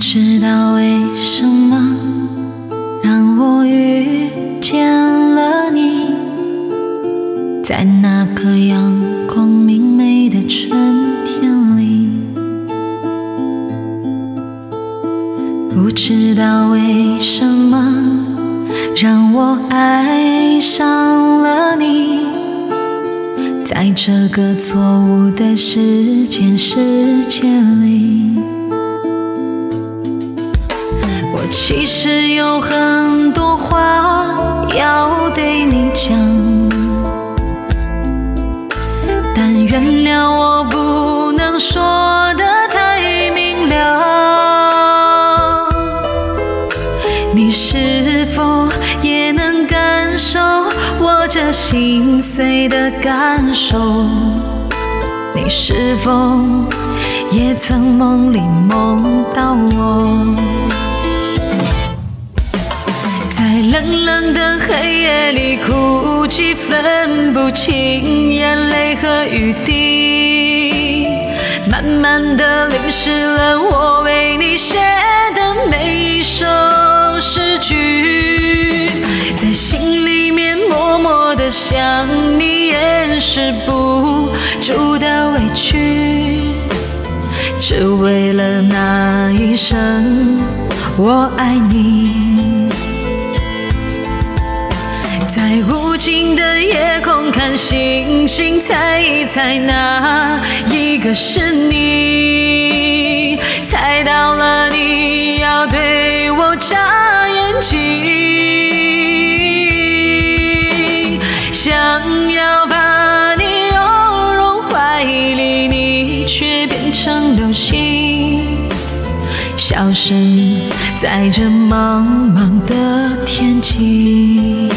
知道为什么让我遇见了你，在那个阳光明媚的春天里。不知道为什么让我爱上了你，在这个错误的时间世界里。其实有很多话要对你讲，但原谅我不能说的太明了。你是否也能感受我这心碎的感受？你是否也曾梦里梦到我？在冷冷的黑夜里哭泣，分不清眼泪和雨滴，慢慢的淋湿了我为你写的每一首诗句，在心里面默默的想你，掩饰不住的委屈，只为了那一声我爱你。在无尽的夜空看星星，猜一猜哪一个是你？猜到了，你要对我眨眼睛，想要把你拥入怀里，你却变成流星，消失在这茫茫的天际。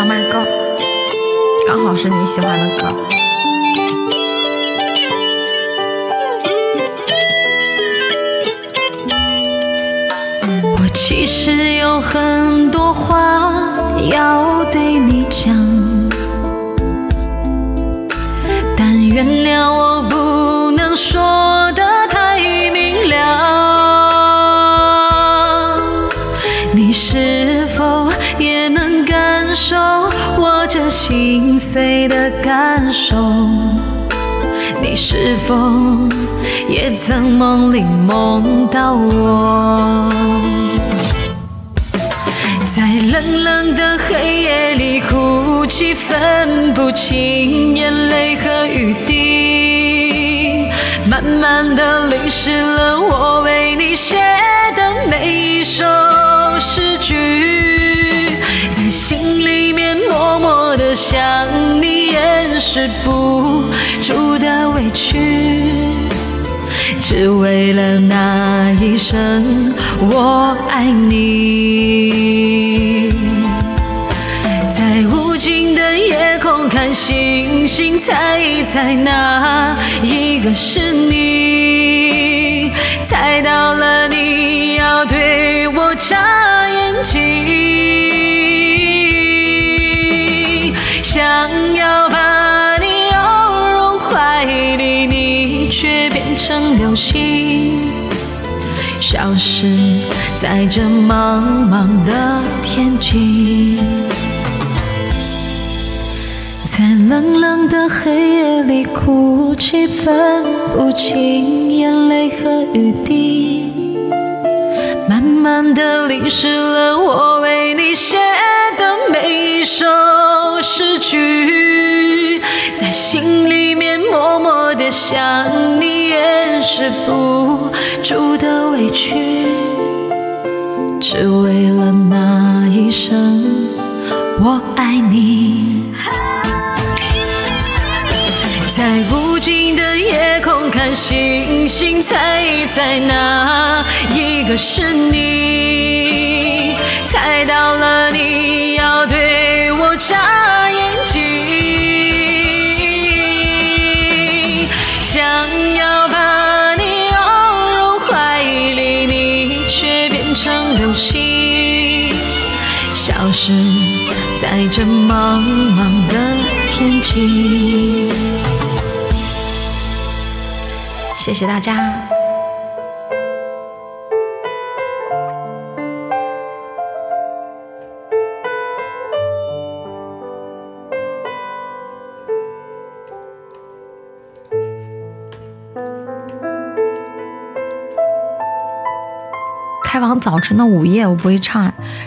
小马哥，刚好是你喜欢的歌。我其实有很多话要对你讲，碎的感受？你是否也曾梦里梦到我？在冷冷的黑夜里哭泣，分不清眼泪和雨滴，慢慢的淋湿了我掩饰不住的委屈。只为了那一声我爱你，在无尽的夜空看星星，猜一猜哪一个是你？猜到了，你要对我眨眼睛，想成流星，消失在这茫茫的天际。在冷冷的黑夜里哭泣，分不清眼泪和雨滴，慢慢的淋湿了我为你写的每一首诗句，在心里面默默的想你，掩饰不住的委屈，只为了那一声我爱你。在无尽的夜空看星星，猜一猜哪一个是你？猜到了，你要对我眨消失在这茫茫的天际。谢谢大家。早晨的午夜，我不会唱，